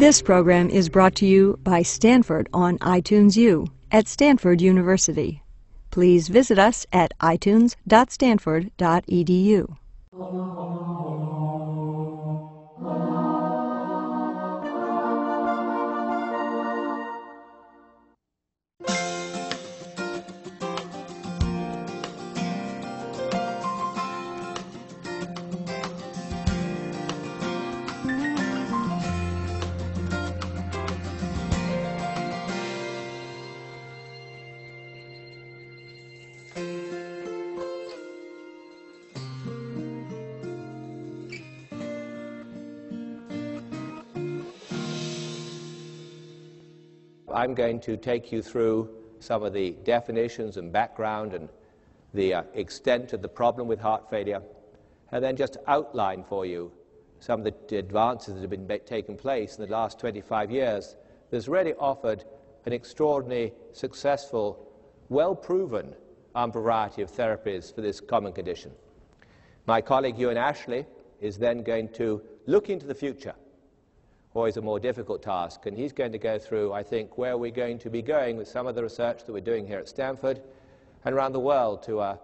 This program is brought to you by Stanford on iTunes U at Stanford University. Please visit us at itunes.stanford.edu. I'm going to take you through some of the definitions and background and the uh, extent of the problem with heart failure, and then just outline for you some of the advances that have been taken place in the last 25 years that's really offered an extraordinary, successful, well-proven um, variety of therapies for this common condition. My colleague Euan Ashley is then going to look into the future always a more difficult task. And he's going to go through, I think, where we're going to be going with some of the research that we're doing here at Stanford and around the world to, uh,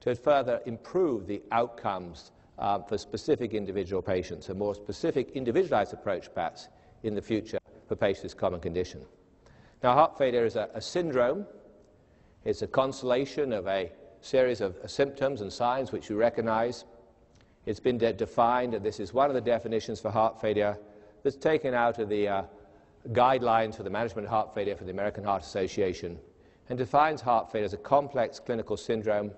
to further improve the outcomes uh, for specific individual patients, a more specific individualized approach, perhaps, in the future for patients with common condition. Now, heart failure is a, a syndrome. It's a constellation of a series of symptoms and signs which you recognize. It's been de defined, and this is one of the definitions for heart failure, that's taken out of the uh, guidelines for the management of heart failure for the American Heart Association and defines heart failure as a complex clinical syndrome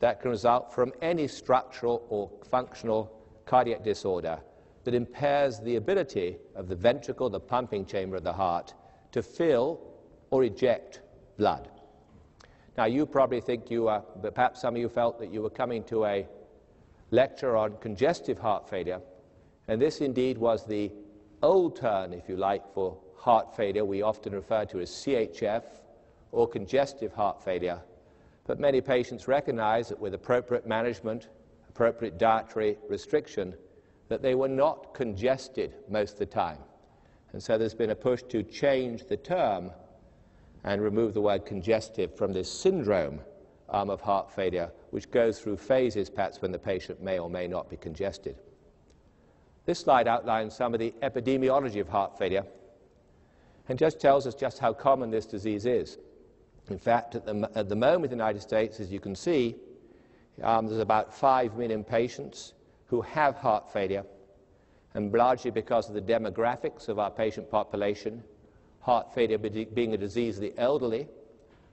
that can result from any structural or functional cardiac disorder that impairs the ability of the ventricle, the pumping chamber of the heart, to fill or eject blood. Now, you probably think you are, perhaps some of you felt that you were coming to a lecture on congestive heart failure, and this indeed was the old term, if you like, for heart failure, we often refer to as CHF or congestive heart failure. But many patients recognize that with appropriate management, appropriate dietary restriction, that they were not congested most of the time. And so there's been a push to change the term and remove the word congestive from this syndrome um, of heart failure, which goes through phases, perhaps when the patient may or may not be congested. This slide outlines some of the epidemiology of heart failure and just tells us just how common this disease is. In fact, at the, at the moment in the United States, as you can see, um, there's about 5 million patients who have heart failure, and largely because of the demographics of our patient population, heart failure being a disease of the elderly,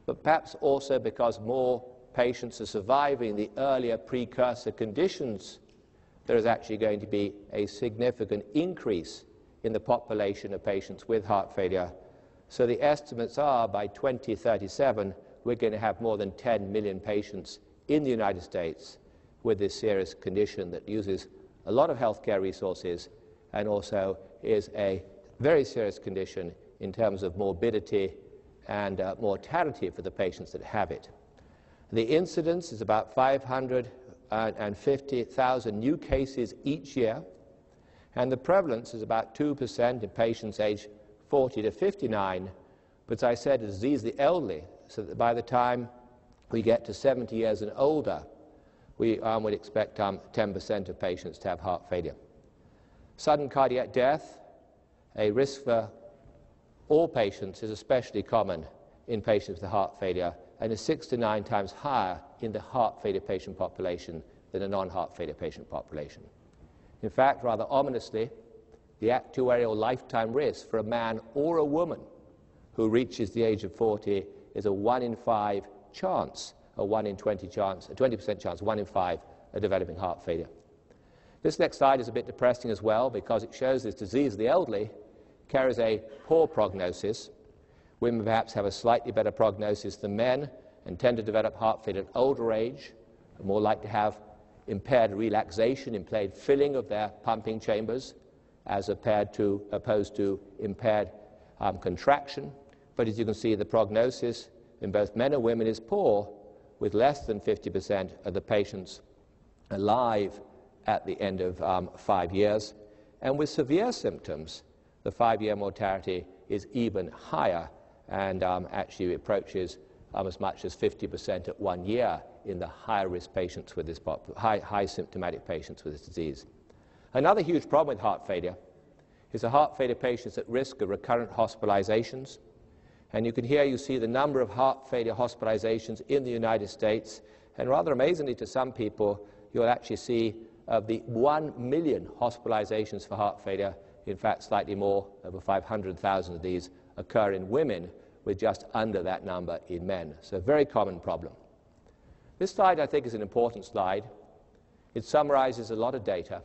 but perhaps also because more patients are surviving the earlier precursor conditions there is actually going to be a significant increase in the population of patients with heart failure. So the estimates are by 2037, we're going to have more than 10 million patients in the United States with this serious condition that uses a lot of healthcare resources and also is a very serious condition in terms of morbidity and uh, mortality for the patients that have it. The incidence is about 500 and 50,000 new cases each year, and the prevalence is about 2% in patients aged 40 to 59. But as I said, a disease the elderly, so that by the time we get to 70 years and older, we um, would expect um, 10% of patients to have heart failure. Sudden cardiac death, a risk for all patients, is especially common in patients with heart failure and is six to nine times higher in the heart failure patient population than a non-heart failure patient population. In fact, rather ominously, the actuarial lifetime risk for a man or a woman who reaches the age of 40 is a 1 in 5 chance, a 1 in 20 chance, a 20% chance, 1 in 5 of developing heart failure. This next slide is a bit depressing as well because it shows this disease of the elderly carries a poor prognosis. Women perhaps have a slightly better prognosis than men and tend to develop heart failure at older age, are more likely to have impaired relaxation, impaired filling of their pumping chambers, as to, opposed to impaired um, contraction. But as you can see, the prognosis in both men and women is poor, with less than 50% of the patients alive at the end of um, five years, and with severe symptoms, the five-year mortality is even higher and um, actually approaches um, as much as 50% at one year in the higher risk patients with this high, high symptomatic patients with this disease. Another huge problem with heart failure is the heart failure patients at risk of recurrent hospitalizations. And you can here you see the number of heart failure hospitalizations in the United States. And rather amazingly to some people, you'll actually see of the 1 million hospitalizations for heart failure, in fact, slightly more, over 500,000 of these occur in women, with just under that number in men. So a very common problem. This slide, I think, is an important slide. It summarizes a lot of data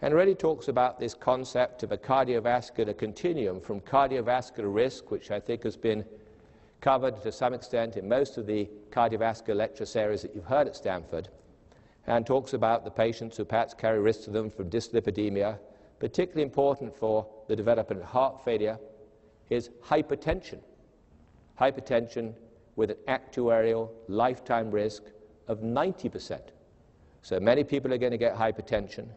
and really talks about this concept of a cardiovascular continuum from cardiovascular risk, which I think has been covered to some extent in most of the cardiovascular lecture series that you've heard at Stanford, and talks about the patients who perhaps carry risk to them from dyslipidemia, particularly important for the development of heart failure, is hypertension. Hypertension with an actuarial lifetime risk of 90%. So many people are going to get hypertension.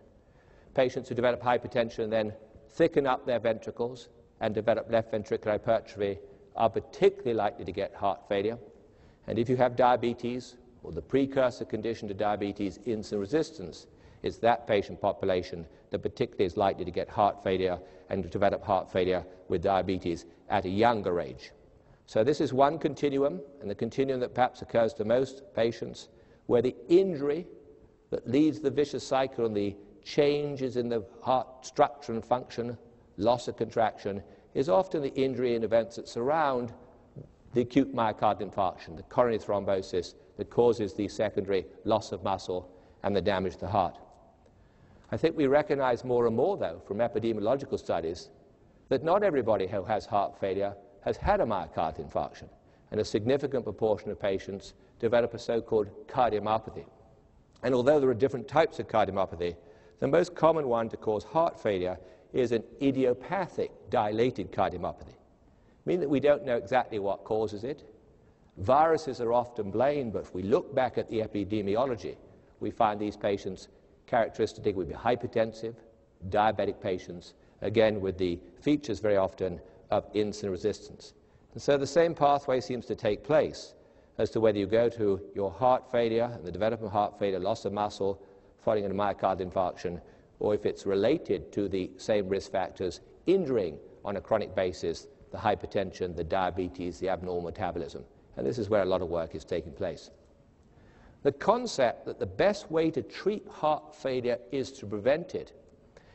Patients who develop hypertension then thicken up their ventricles and develop left ventricular hypertrophy are particularly likely to get heart failure. And if you have diabetes, or the precursor condition to diabetes, insulin resistance, it's that patient population that particularly is likely to get heart failure and to develop heart failure with diabetes at a younger age. So this is one continuum, and the continuum that perhaps occurs to most patients, where the injury that leads the vicious cycle and the changes in the heart structure and function, loss of contraction, is often the injury and events that surround the acute myocardial infarction, the coronary thrombosis that causes the secondary loss of muscle and the damage to the heart. I think we recognize more and more, though, from epidemiological studies, that not everybody who has heart failure has had a myocardial infarction, and a significant proportion of patients develop a so-called cardiomyopathy. And although there are different types of cardiomyopathy, the most common one to cause heart failure is an idiopathic dilated cardiomyopathy, meaning that we don't know exactly what causes it. Viruses are often blamed, but if we look back at the epidemiology, we find these patients characteristic would be hypertensive, diabetic patients, again with the features very often of insulin resistance. And so the same pathway seems to take place as to whether you go to your heart failure and the development of heart failure, loss of muscle, following a myocardial infarction, or if it's related to the same risk factors injuring on a chronic basis the hypertension, the diabetes, the abnormal metabolism. And this is where a lot of work is taking place. The concept that the best way to treat heart failure is to prevent it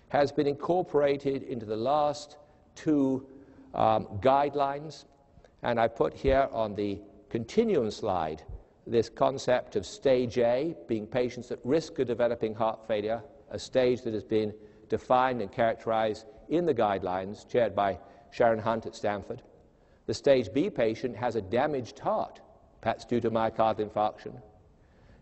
has been incorporated into the last two um, guidelines. And I put here on the continuum slide this concept of stage A, being patients at risk of developing heart failure, a stage that has been defined and characterized in the guidelines, chaired by Sharon Hunt at Stanford. The stage B patient has a damaged heart, perhaps due to myocardial infarction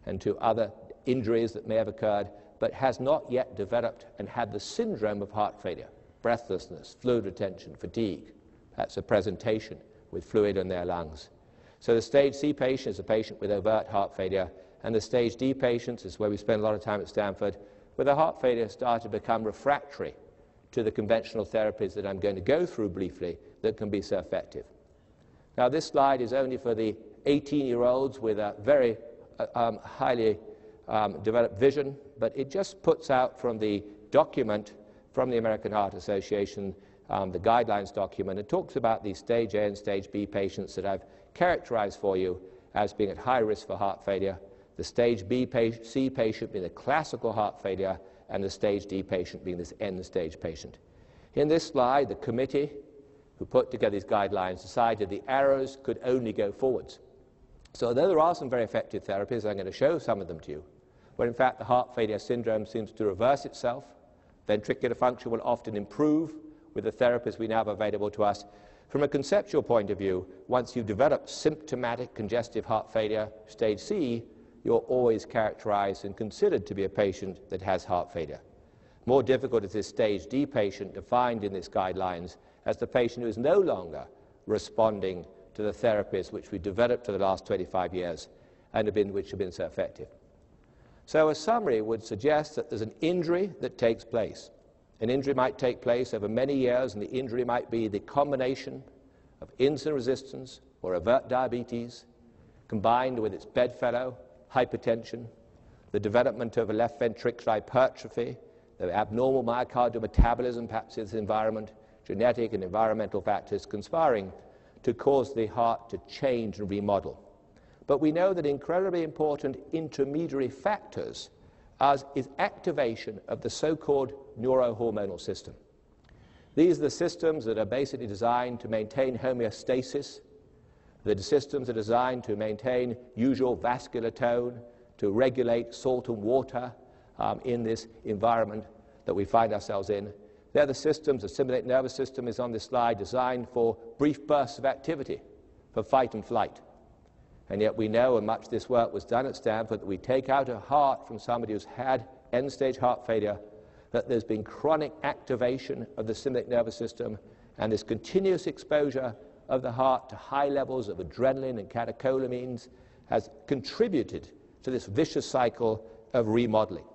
and to other injuries that may have occurred, but has not yet developed and had the syndrome of heart failure, breathlessness, fluid retention, fatigue. That's a presentation with fluid in their lungs. So the stage C patient is a patient with overt heart failure, and the stage D patients is where we spend a lot of time at Stanford, where the heart failure started to become refractory to the conventional therapies that I'm going to go through briefly that can be so effective. Now, this slide is only for the 18-year-olds with a very uh, um, highly um, developed vision, but it just puts out from the document from the American Heart Association, um, the guidelines document, it talks about these stage A and stage B patients that I've characterized for you as being at high risk for heart failure, the stage B C patient being the classical heart failure, and the stage D patient being this end stage patient. In this slide, the committee who put together these guidelines decided the arrows could only go forwards. So although there are some very effective therapies, I'm going to show some of them to you, where in fact the heart failure syndrome seems to reverse itself, ventricular function will often improve with the therapies we now have available to us, from a conceptual point of view, once you've developed symptomatic congestive heart failure, stage C, you're always characterized and considered to be a patient that has heart failure. More difficult is this stage D patient defined in these guidelines as the patient who is no longer responding to the therapies which we developed for the last 25 years and have been, which have been so effective. So a summary would suggest that there's an injury that takes place. An injury might take place over many years, and the injury might be the combination of insulin resistance or overt diabetes combined with its bedfellow, hypertension, the development of a left ventricular hypertrophy, the abnormal myocardial metabolism, perhaps in this environment, genetic and environmental factors conspiring to cause the heart to change and remodel. But we know that incredibly important intermediary factors as is activation of the so-called neurohormonal system. These are the systems that are basically designed to maintain homeostasis. The systems are designed to maintain usual vascular tone, to regulate salt and water um, in this environment that we find ourselves in. They're the systems, the sympathetic nervous system is on this slide, designed for brief bursts of activity, for fight and flight. And yet we know, and much of this work was done at Stanford, that we take out a heart from somebody who's had end-stage heart failure, that there's been chronic activation of the sympathetic nervous system, and this continuous exposure of the heart to high levels of adrenaline and catecholamines has contributed to this vicious cycle of remodeling.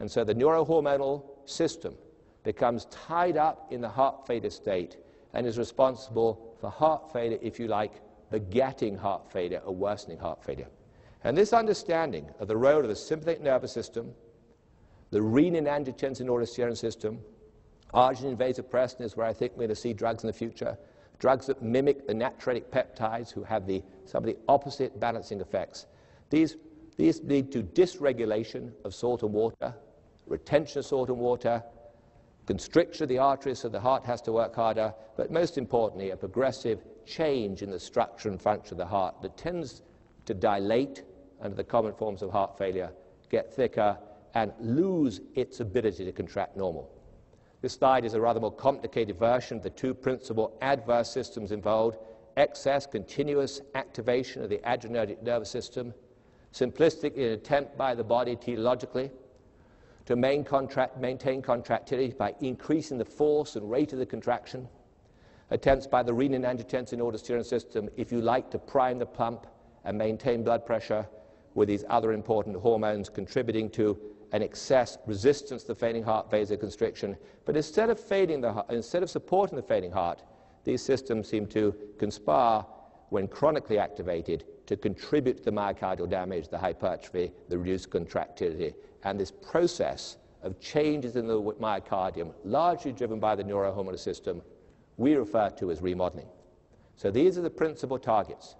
And so the neurohormonal system becomes tied up in the heart failure state and is responsible for heart failure, if you like, begetting heart failure or worsening heart failure. And this understanding of the role of the sympathetic nervous system, the renin-angiotensin-aldosterone system, arginine vasopressin is where I think we're going to see drugs in the future, drugs that mimic the natriuretic peptides who have the, some of the opposite balancing effects. These, these lead to dysregulation of salt and water, retention of salt and water, constriction of the arteries so the heart has to work harder, but most importantly, a progressive change in the structure and function of the heart that tends to dilate under the common forms of heart failure, get thicker, and lose its ability to contract normal. This slide is a rather more complicated version of the two principal adverse systems involved excess continuous activation of the adrenergic nervous system, simplistic attempt by the body teleologically to main contract, maintain contractility by increasing the force and rate of the contraction, attempts by the renin-angiotensin-aldosterone system, if you like, to prime the pump and maintain blood pressure with these other important hormones contributing to an excess resistance to the failing heart vasoconstriction. But instead of, fading the, instead of supporting the failing heart, these systems seem to conspire, when chronically activated, to contribute to the myocardial damage, the hypertrophy, the reduced contractility, and this process of changes in the myocardium, largely driven by the neurohormonal system, we refer to as remodeling. So these are the principal targets.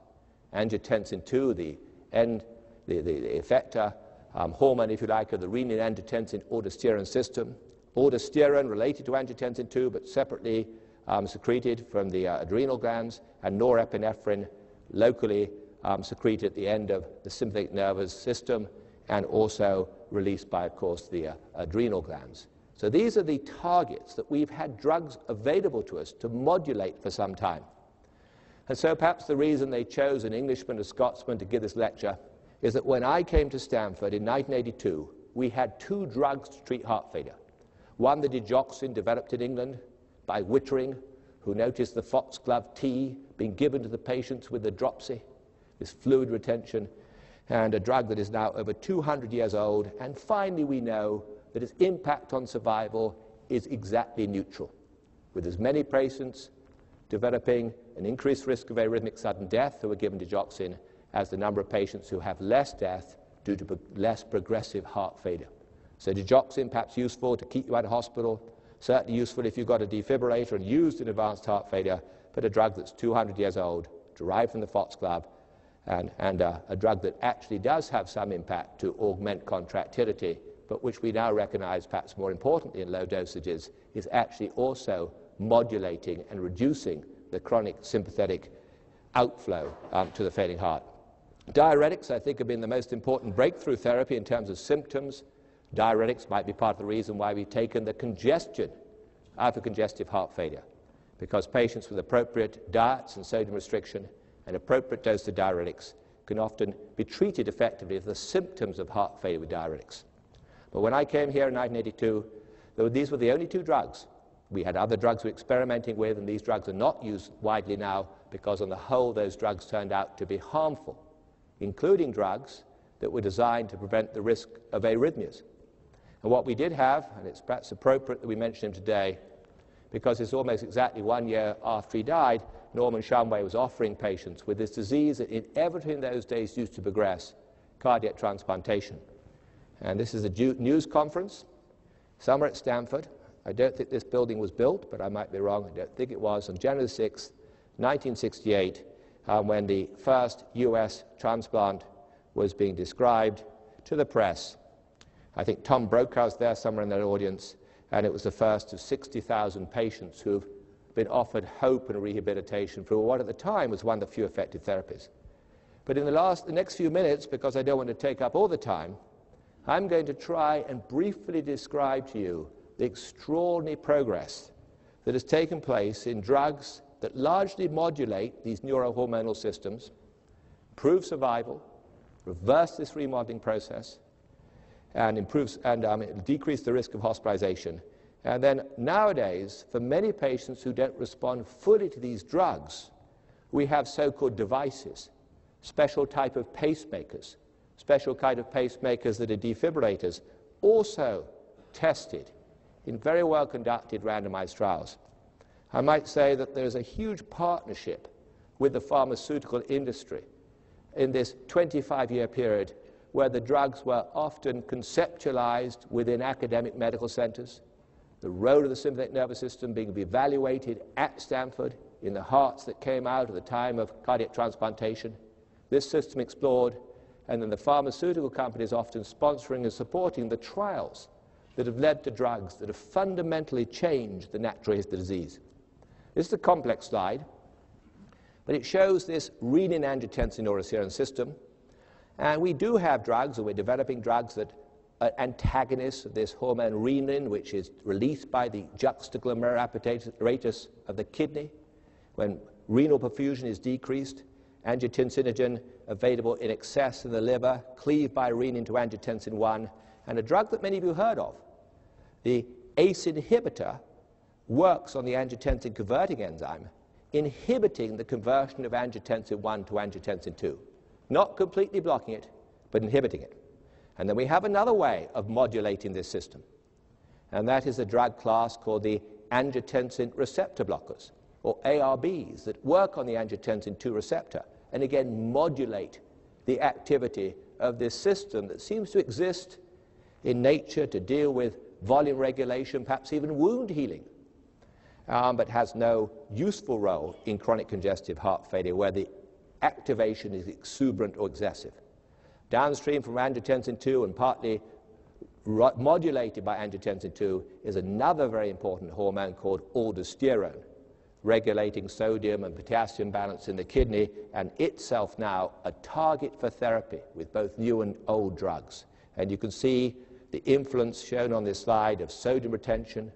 Angiotensin II, the, end, the, the, the effector um, hormone, if you like, of the renin-angiotensin-aldosterone system. Aldosterone related to angiotensin II, but separately um, secreted from the uh, adrenal glands, and norepinephrine locally um, secreted at the end of the sympathetic nervous system, and also released by, of course, the uh, adrenal glands. So these are the targets that we've had drugs available to us to modulate for some time. And so perhaps the reason they chose an Englishman, a Scotsman to give this lecture is that when I came to Stanford in 1982, we had two drugs to treat heart failure. One, the digoxin, developed in England by Withering, who noticed the foxglove tea being given to the patients with the dropsy, this fluid retention, and a drug that is now over 200 years old. And finally, we know that its impact on survival is exactly neutral, with as many patients developing an increased risk of arrhythmic sudden death who are given digoxin as the number of patients who have less death due to less progressive heart failure. So digoxin perhaps useful to keep you out of hospital, certainly useful if you've got a defibrillator and used in advanced heart failure, but a drug that's 200 years old, derived from the foxglove, and, and uh, a drug that actually does have some impact to augment contractility but which we now recognize, perhaps more importantly in low dosages, is actually also modulating and reducing the chronic sympathetic outflow um, to the failing heart. Diuretics, I think, have been the most important breakthrough therapy in terms of symptoms. Diuretics might be part of the reason why we've taken the congestion out of congestive heart failure, because patients with appropriate diets and sodium restriction and appropriate dose of diuretics can often be treated effectively for the symptoms of heart failure with diuretics. But when I came here in 1982, these were the only two drugs. We had other drugs we were experimenting with, and these drugs are not used widely now because, on the whole, those drugs turned out to be harmful, including drugs that were designed to prevent the risk of arrhythmias. And what we did have, and it's perhaps appropriate that we mention him today, because it's almost exactly one year after he died, Norman Shumway was offering patients with this disease that inevitably in those days used to progress, cardiac transplantation. And this is a news conference, somewhere at Stanford. I don't think this building was built, but I might be wrong. I don't think it was. On January 6, 1968, um, when the first U.S. transplant was being described to the press. I think Tom Brokaw was there somewhere in that audience, and it was the first of 60,000 patients who have been offered hope and rehabilitation for what at the time was one of the few effective therapies. But in the, last, the next few minutes, because I don't want to take up all the time, I'm going to try and briefly describe to you the extraordinary progress that has taken place in drugs that largely modulate these neurohormonal systems, improve survival, reverse this remodeling process, and, improves, and um, decrease the risk of hospitalization. And then nowadays, for many patients who don't respond fully to these drugs, we have so-called devices, special type of pacemakers, special kind of pacemakers that are defibrillators, also tested in very well conducted randomized trials. I might say that there's a huge partnership with the pharmaceutical industry in this 25 year period where the drugs were often conceptualized within academic medical centers, the role of the sympathetic nervous system being evaluated at Stanford in the hearts that came out at the time of cardiac transplantation. This system explored, and then the pharmaceutical companies often sponsoring and supporting the trials that have led to drugs that have fundamentally changed the natural history of the disease. This is a complex slide, but it shows this renin-angiotensin-neuroserine system. And we do have drugs, or we're developing drugs that are antagonists of this hormone renin, which is released by the juxtaglomerular apparatus of the kidney. When renal perfusion is decreased, angiotensinogen available in excess in the liver, cleaved by renin to angiotensin 1, and a drug that many of you heard of, the ACE inhibitor, works on the angiotensin converting enzyme, inhibiting the conversion of angiotensin 1 to angiotensin 2. Not completely blocking it, but inhibiting it. And then we have another way of modulating this system, and that is a drug class called the angiotensin receptor blockers, or ARBs, that work on the angiotensin 2 receptor and again modulate the activity of this system that seems to exist in nature to deal with volume regulation, perhaps even wound healing um, but has no useful role in chronic congestive heart failure where the activation is exuberant or excessive. Downstream from angiotensin II and partly modulated by angiotensin II is another very important hormone called aldosterone, regulating sodium and potassium balance in the kidney, and itself now a target for therapy with both new and old drugs. And you can see the influence shown on this slide of sodium retention,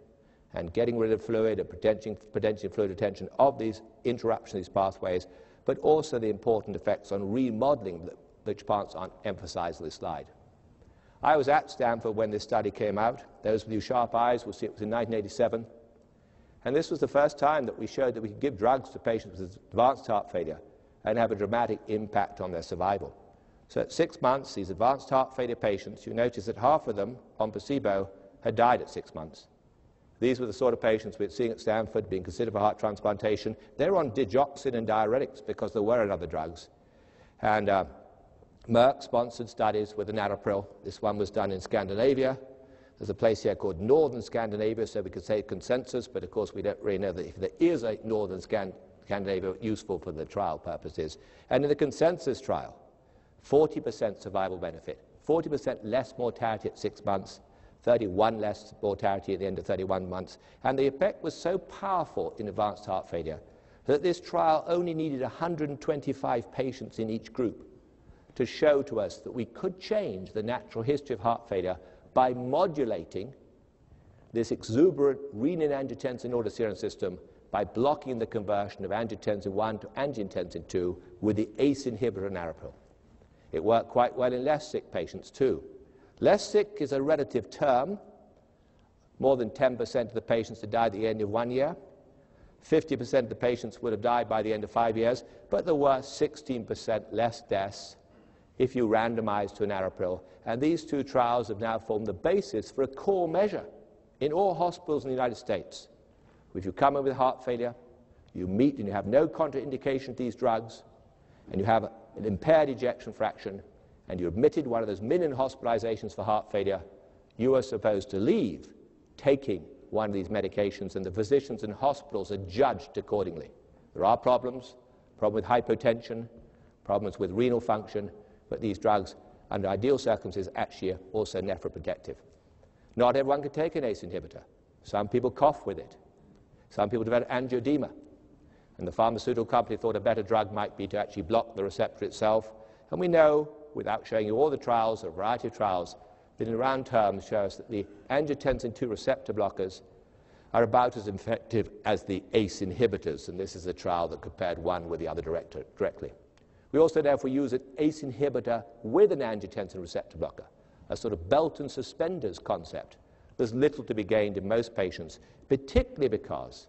and getting rid of fluid and preventing fluid retention of these interruptions, these pathways, but also the important effects on remodeling, which parts aren't emphasized on this slide. I was at Stanford when this study came out. Those with you sharp eyes will see it was in 1987. And this was the first time that we showed that we could give drugs to patients with advanced heart failure and have a dramatic impact on their survival. So at six months, these advanced heart failure patients, you notice that half of them on placebo had died at six months. These were the sort of patients we were seeing at Stanford being considered for heart transplantation. They're on digoxin and diuretics because there were other drugs. And uh, Merck sponsored studies with enalapril. This one was done in Scandinavia. There's a place here called Northern Scandinavia, so we could say consensus, but of course we don't really know that if there is a Northern Scan Scandinavia useful for the trial purposes. And in the consensus trial, 40% survival benefit, 40% less mortality at six months, 31 less mortality at the end of 31 months. And the effect was so powerful in advanced heart failure that this trial only needed 125 patients in each group to show to us that we could change the natural history of heart failure by modulating this exuberant renin-angiotensin-aldosterone system by blocking the conversion of angiotensin 1 to angiotensin 2 with the ACE inhibitor enalapril. It worked quite well in less sick patients too. Less sick is a relative term. More than 10% of the patients had died at the end of one year. 50% of the patients would have died by the end of five years, but there were 16% less deaths if you randomized to an enalapril. And these two trials have now formed the basis for a core measure in all hospitals in the United States. If you come in with heart failure, you meet and you have no contraindication to these drugs, and you have an impaired ejection fraction, and you're admitted one of those million hospitalizations for heart failure, you are supposed to leave taking one of these medications, and the physicians in hospitals are judged accordingly. There are problems, problem with hypotension, problems with renal function, but these drugs, under ideal circumstances, actually are also nephroprotective. Not everyone can take an ACE inhibitor. Some people cough with it. Some people develop angioedema. And the pharmaceutical company thought a better drug might be to actually block the receptor itself. And we know, without showing you all the trials, a variety of trials, that in round terms show us that the angiotensin II receptor blockers are about as effective as the ACE inhibitors. And this is a trial that compared one with the other directly. We also we use an ACE inhibitor with an angiotensin receptor blocker, a sort of belt and suspenders concept, there's little to be gained in most patients, particularly because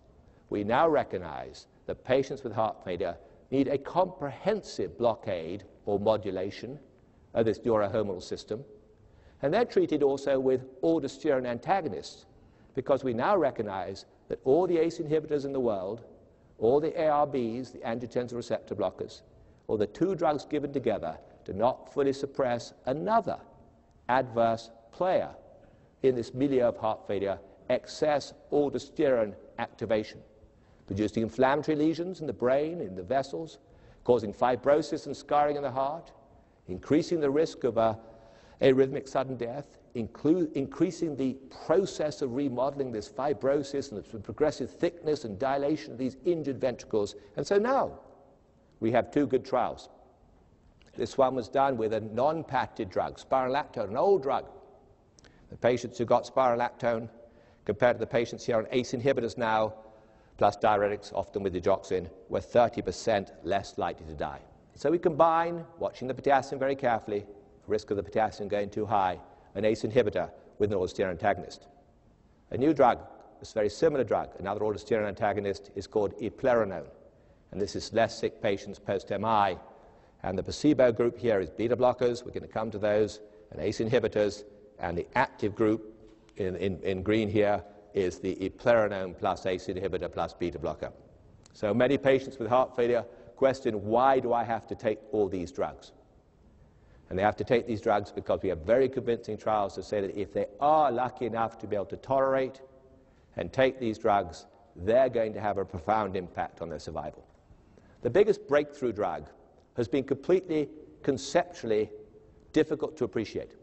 we now recognize that patients with heart failure need a comprehensive blockade or modulation of this neurohormonal system. And they're treated also with aldosterone antagonists because we now recognize that all the ACE inhibitors in the world, all the ARBs, the angiotensin receptor blockers, or the two drugs given together do not fully suppress another adverse player in this milieu of heart failure, excess aldosterone activation producing inflammatory lesions in the brain, in the vessels, causing fibrosis and scarring in the heart, increasing the risk of a arrhythmic sudden death, increasing the process of remodeling this fibrosis and the progressive thickness and dilation of these injured ventricles. And so now we have two good trials. This one was done with a non-patented drug, spironolactone, an old drug. The patients who got spironolactone compared to the patients here on ACE inhibitors now plus diuretics, often with digoxin, were 30% less likely to die. So we combine, watching the potassium very carefully, risk of the potassium going too high, an ACE inhibitor with an aldosterone antagonist. A new drug, a very similar drug, another aldosterone antagonist, is called eplerenone. And this is less sick patients post-MI. And the placebo group here is beta blockers, we're going to come to those, and ACE inhibitors, and the active group in, in, in green here is the eplerenone plus ACE inhibitor plus beta blocker. So many patients with heart failure question, why do I have to take all these drugs? And they have to take these drugs because we have very convincing trials to say that if they are lucky enough to be able to tolerate and take these drugs, they're going to have a profound impact on their survival. The biggest breakthrough drug has been completely conceptually difficult to appreciate.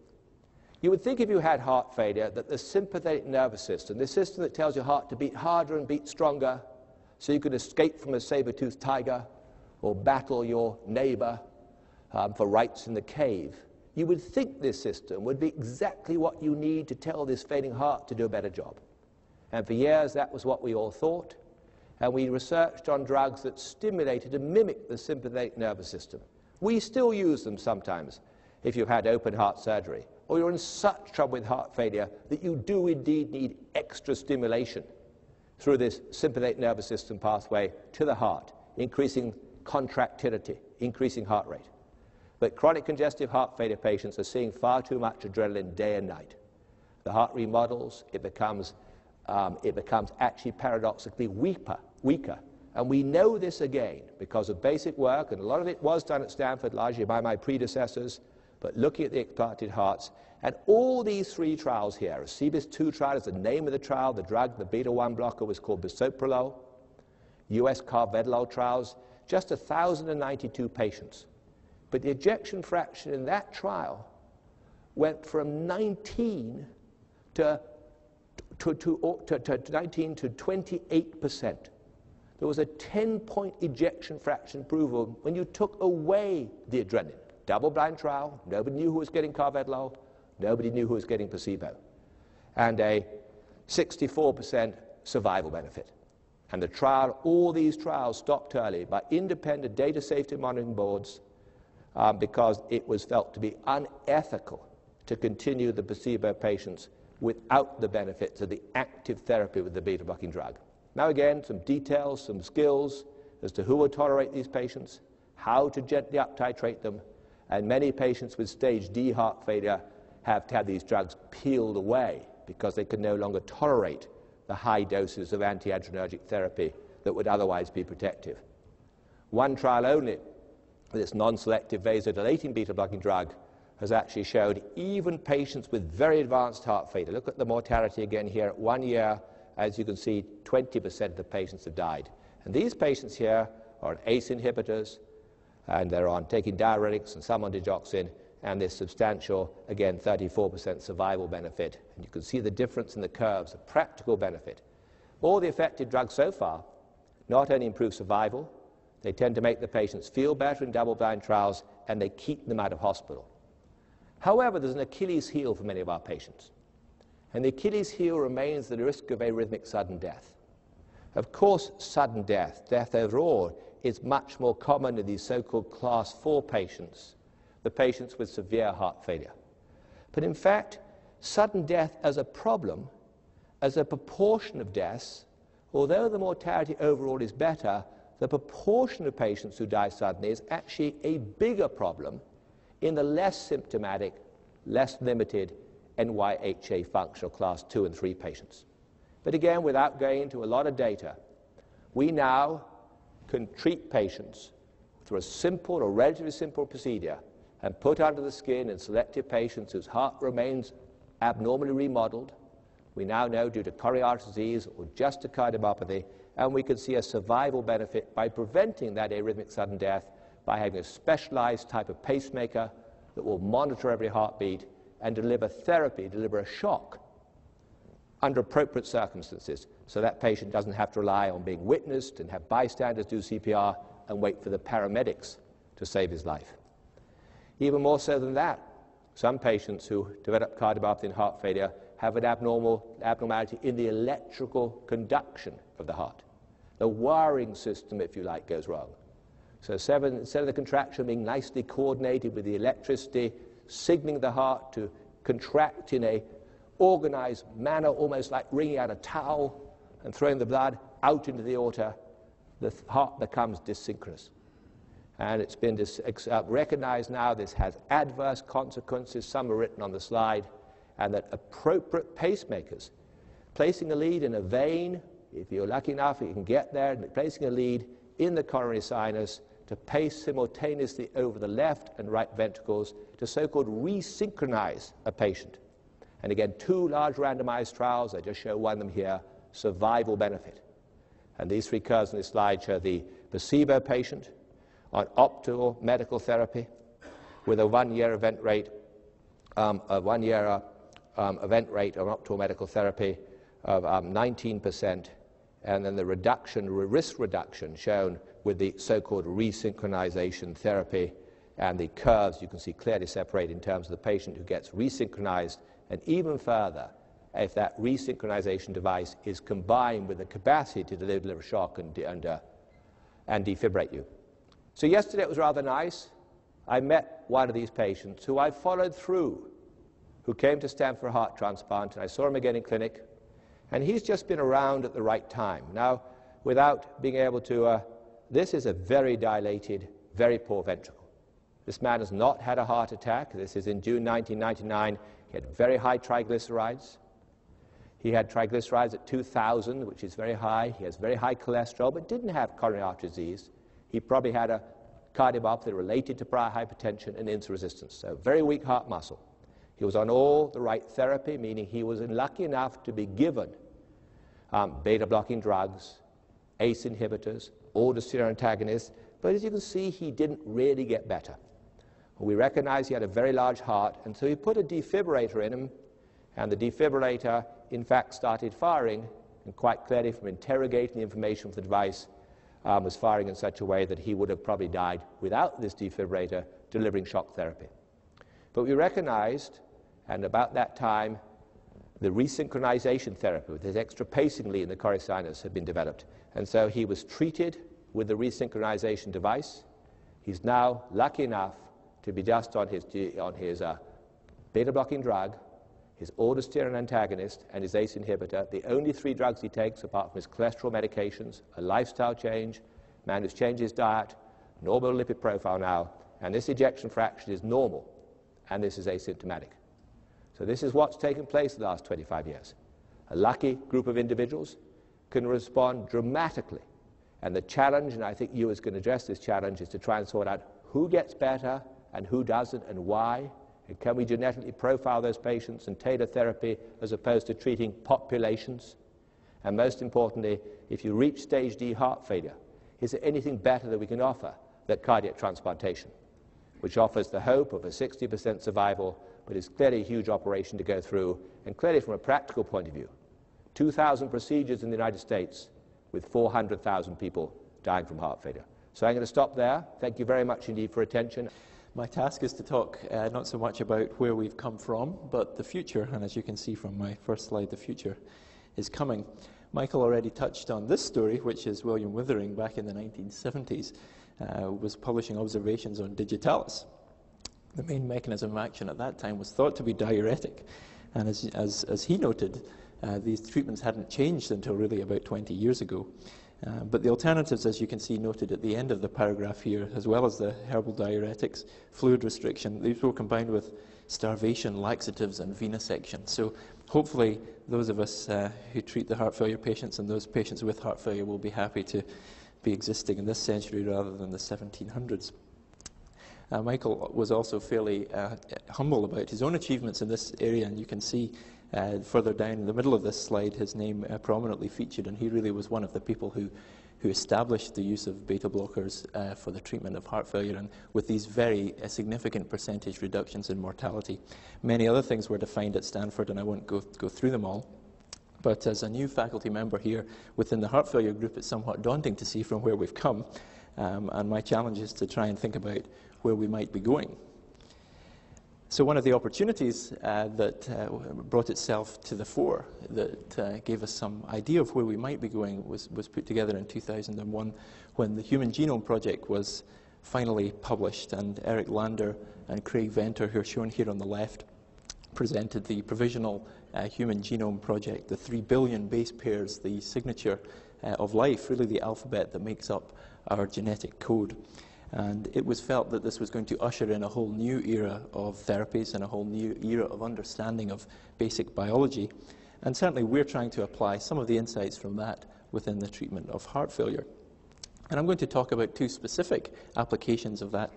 You would think if you had heart failure that the sympathetic nervous system, the system that tells your heart to beat harder and beat stronger so you can escape from a saber-toothed tiger or battle your neighbor um, for rights in the cave, you would think this system would be exactly what you need to tell this failing heart to do a better job. And for years, that was what we all thought. And we researched on drugs that stimulated and mimicked the sympathetic nervous system. We still use them sometimes if you've had open heart surgery or you're in such trouble with heart failure that you do indeed need extra stimulation through this sympathetic nervous system pathway to the heart, increasing contractility, increasing heart rate. But chronic congestive heart failure patients are seeing far too much adrenaline day and night. The heart remodels, it becomes, um, it becomes actually paradoxically weaker, weaker. And we know this again because of basic work, and a lot of it was done at Stanford, largely by my predecessors, but looking at the explanted hearts. And all these three trials here, a CIBIS-2 trial is the name of the trial, the drug, the beta-1 blocker was called bisoprolol, US carvedilol trials, just 1,092 patients. But the ejection fraction in that trial went from 19 to, to, to, oh, to, to 19 to 28 percent. There was a 10-point ejection fraction improvement when you took away the adrenaline double-blind trial. Nobody knew who was getting carvedilol. Nobody knew who was getting placebo. And a 64% survival benefit. And the trial, all these trials stopped early by independent data safety monitoring boards um, because it was felt to be unethical to continue the placebo patients without the benefits of the active therapy with the beta blocking drug. Now, again, some details, some skills as to who will tolerate these patients, how to gently up titrate them, And many patients with stage D heart failure have to have these drugs peeled away because they can no longer tolerate the high doses of antiadrenergic therapy that would otherwise be protective. One trial only this non-selective vasodilating beta-blocking drug has actually showed even patients with very advanced heart failure. Look at the mortality again here. At one year, as you can see, 20% of the patients have died. And these patients here are on ACE inhibitors, and they're on taking diuretics and some on digoxin, and this substantial, again, 34% survival benefit. And you can see the difference in the curves, a practical benefit. All the effective drugs so far not only improve survival, they tend to make the patients feel better in double-blind trials, and they keep them out of hospital. However, there's an Achilles heel for many of our patients. And the Achilles heel remains the risk of arrhythmic sudden death. Of course, sudden death, death overall, is much more common in these so-called class 4 patients, patients with severe heart failure. But in fact, sudden death as a problem, as a proportion of deaths, although the mortality overall is better, the proportion of patients who die suddenly is actually a bigger problem in the less symptomatic, less limited NYHA functional class 2 and 3 patients. But again, without going into a lot of data, we now can treat patients through a simple or relatively simple procedure and put under the skin in selected patients whose heart remains abnormally remodeled. We now know due to coronary artery disease or just a cardiomyopathy, and we can see a survival benefit by preventing that arrhythmic sudden death by having a specialized type of pacemaker that will monitor every heartbeat and deliver therapy, deliver a shock under appropriate circumstances so that patient doesn't have to rely on being witnessed and have bystanders do CPR and wait for the paramedics to save his life. Even more so than that, some patients who develop cardiomyopathy and heart failure have an abnormal abnormality in the electrical conduction of the heart. The wiring system, if you like, goes wrong. So seven, instead of the contraction being nicely coordinated with the electricity, signaling the heart to contract in a organized manner, almost like wringing out a towel and throwing the blood out into the aorta, the heart becomes dyssynchronous. And it's been dis- uh, recognized now this has adverse consequences. Some are written on the slide. And that appropriate pacemakers, placing a lead in a vein, if you're lucky enough, you can get there, placing a lead in the coronary sinus to pace simultaneously over the left and right ventricles to so-called resynchronize a patient. And again, two large randomized trials, I just show one of them here, survival benefit. And these three curves on this slide show the placebo patient on optimal medical therapy with a one-year event rate, um, a one-year um, event rate of optimal medical therapy of um, 19%, and then the reduction, risk reduction shown with the so-called resynchronization therapy and the curves you can see clearly separate in terms of the patient who gets resynchronized and even further if that resynchronization device is combined with the capacity to deliver shock and, and, uh, and defibrillate you. So yesterday it was rather nice. I met one of these patients who I followed through, who came to Stanford Heart Transplant, and I saw him again in clinic, and he's just been around at the right time. Now, without being able to uh, this is a very dilated, very poor ventricle. This man has not had a heart attack. This is in June 1999. He had very high triglycerides. He had triglycerides at 2,000, which is very high. He has very high cholesterol, but didn't have coronary artery disease. He probably had a cardiomyopathy related to prior hypertension and insulin resistance, so very weak heart muscle. He was on all the right therapy, meaning he was lucky enough to be given um, beta blocking drugs, ACE inhibitors, aldosterone antagonist, but as you can see, he didn't really get better. We recognized he had a very large heart, and so we put a defibrillator in him, and the defibrillator, in fact, started firing, and quite clearly from interrogating the information from the device, um, was firing in such a way that he would have probably died without this defibrillator delivering shock therapy. But we recognized, and about that time, the resynchronization therapy with this extra pacing lead in the coronary sinus had been developed. And so he was treated with the resynchronization device. He's now lucky enough to be just on his, on his uh, beta blocking drug, his aldosterone antagonist, and his ACE inhibitor, the only three drugs he takes apart from his cholesterol medications, a lifestyle change, man who's changed his diet, normal lipid profile now, And this ejection fraction is normal, and this is asymptomatic. So this is what's taken place in the last 25 years. A lucky group of individuals can respond dramatically. And the challenge, and I think you is going to address this challenge, is to try and sort out who gets better and who doesn't and why. Can we genetically profile those patients and tailor therapy as opposed to treating populations? And most importantly, if you reach stage D heart failure, is there anything better that we can offer than cardiac transplantation, which offers the hope of a 60% survival, but is clearly a huge operation to go through, and clearly from a practical point of view, 2,000 procedures in the United States with 400,000 people dying from heart failure. So I'm going to stop there. Thank you very much indeed for attention. My task is to talk uh, not so much about where we've come from, but the future. And as you can see from my first slide, the future is coming. Michael already touched on this story, which is William Withering back in the 1970s, uh, was publishing observations on digitalis. The main mechanism of action at that time was thought to be diuretic. And as, as, as he noted, uh, these treatments hadn't changed until really about 20 years ago. Uh, but the alternatives, as you can see noted at the end of the paragraph here, as well as the herbal diuretics, fluid restriction, these were combined with starvation, laxatives, and venesection. So hopefully, those of us uh, who treat the heart failure patients and those patients with heart failure will be happy to be existing in this century rather than the 1700s. Uh, Michael was also fairly uh, humble about his own achievements in this area, and you can see uh, further down in the middle of this slide his name uh, prominently featured, and he really was one of the people who who established the use of beta blockers uh, for the treatment of heart failure, and with these very uh, significant percentage reductions in mortality. Many other things were defined at Stanford, and I won't go, go through them all. But as a new faculty member here within the heart failure group, it's somewhat daunting to see from where we've come. Um, and my challenge is to try and think about where we might be going. So, one of the opportunities uh, that uh, brought itself to the fore, that uh, gave us some idea of where we might be going, was, was put together in 2001 when the Human Genome Project was finally published. And Eric Lander and Craig Venter, who are shown here on the left, presented the provisional uh, Human Genome Project, the 3 billion base pairs, the signature uh, of life, really the alphabet that makes up our genetic code. And it was felt that this was going to usher in a whole new era of therapies and a whole new era of understanding of basic biology. And certainly we're trying to apply some of the insights from that within the treatment of heart failure. And I'm going to talk about two specific applications of that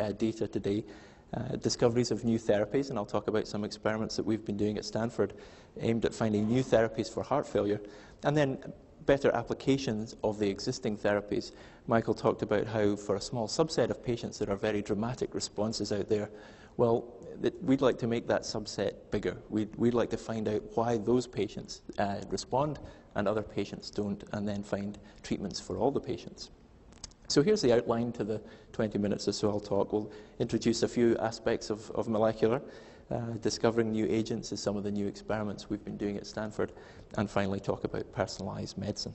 uh, data today. Uh, discoveries of new therapies, and I'll talk about some experiments that we've been doing at Stanford aimed at finding new therapies for heart failure. And then better applications of the existing therapies. Michael talked about how, for a small subset of patients, there are very dramatic responses out there. Well, we'd like to make that subset bigger. We'd, we'd like to find out why those patients uh, respond and other patients don't, and then find treatments for all the patients. So here's the outline to the 20 minutes or so I'll talk. We'll introduce a few aspects of, of molecular. Uh, discovering new agents is some of the new experiments we've been doing at Stanford, and finally talk about personalized medicine.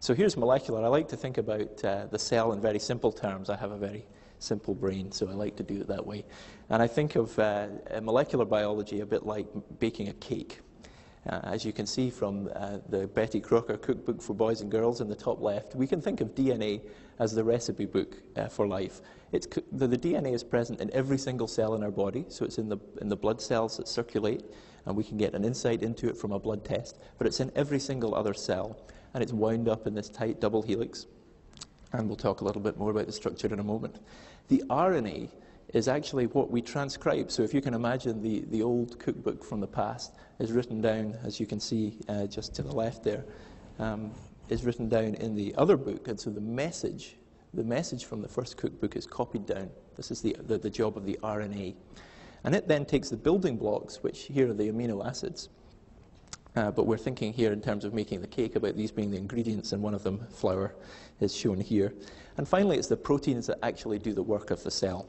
So here's molecular. I like to think about uh, the cell in very simple terms. I have a very simple brain, so I like to do it that way. And I think of uh, molecular biology a bit like baking a cake. Uh, as you can see from uh, the Betty Crocker cookbook for boys and girls in the top left, we can think of DNA as the recipe book uh, for life. It's, the, the, DNA is present in every single cell in our body, so it's in the, in the blood cells that circulate, and we can get an insight into it from a blood test, but it's in every single other cell, and it's wound up in this tight double helix. And we'll talk a little bit more about the structure in a moment. The RNA is actually what we transcribe. So if you can imagine the, the old cookbook from the past is written down, as you can see uh, just to the left there, um, is written down in the other book. And so the message, the message from the first cookbook is copied down. This is the, the, the job of the RNA. And it then takes the building blocks, which here are the amino acids. Uh, but we're thinking here in terms of making the cake about these being the ingredients, and one of them, flour, is shown here. And finally, it's the proteins that actually do the work of the cell.